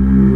Mm-hmm.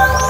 Bye.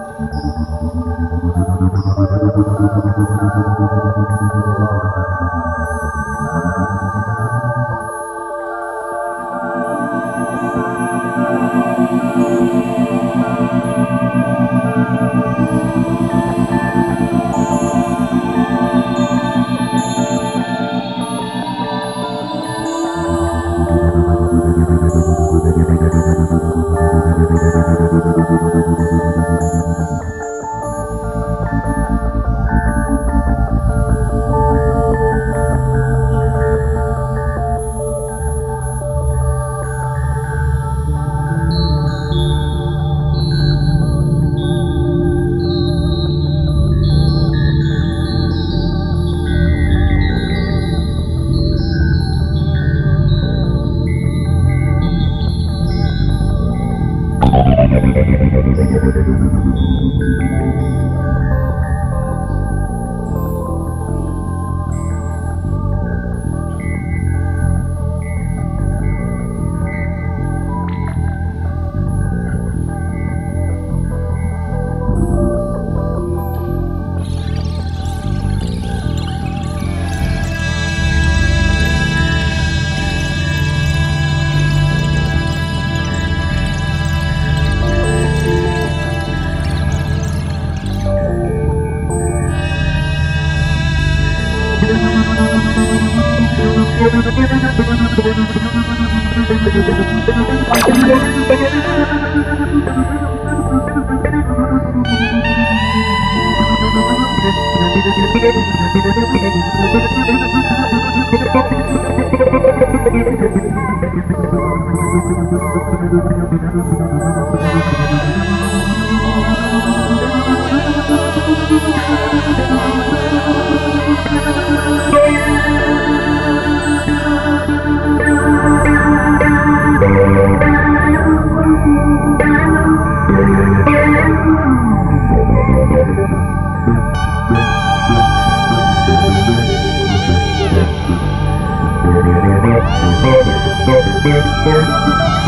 Thank you.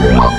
Oh,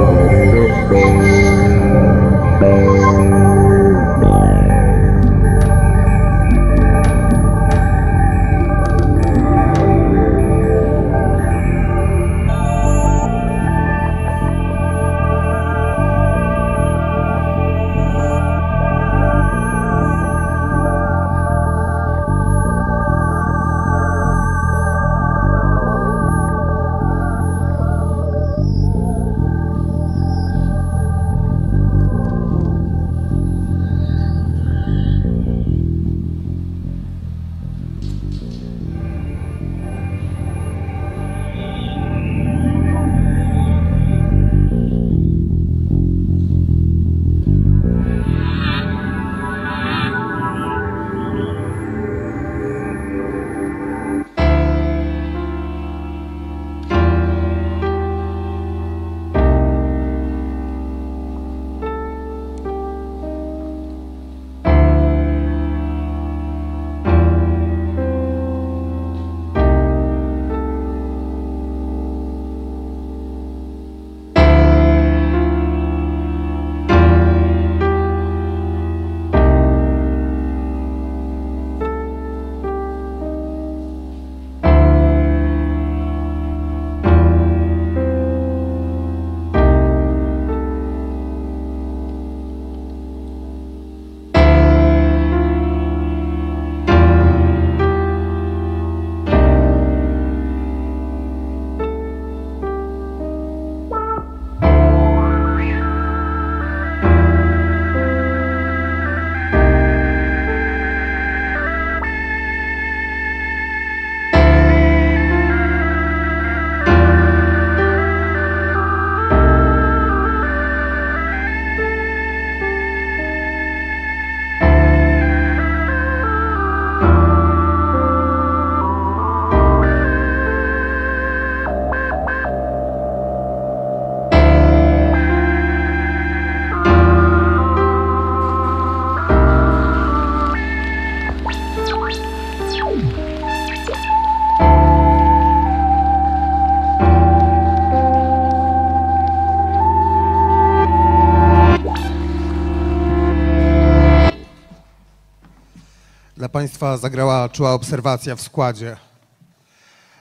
Państwa zagrała czuła obserwacja w składzie.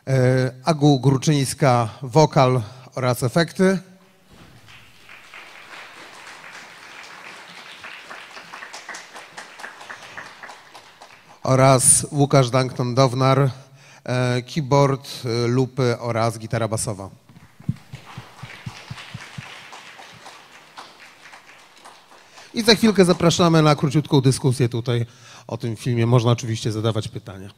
E, Agu Gruczyńska, wokal oraz efekty. Oraz Łukasz Dankton-Downar, e, keyboard, e, lupy oraz gitara basowa. I za chwilkę zapraszamy na króciutką dyskusję tutaj o tym filmie. Można oczywiście zadawać pytania.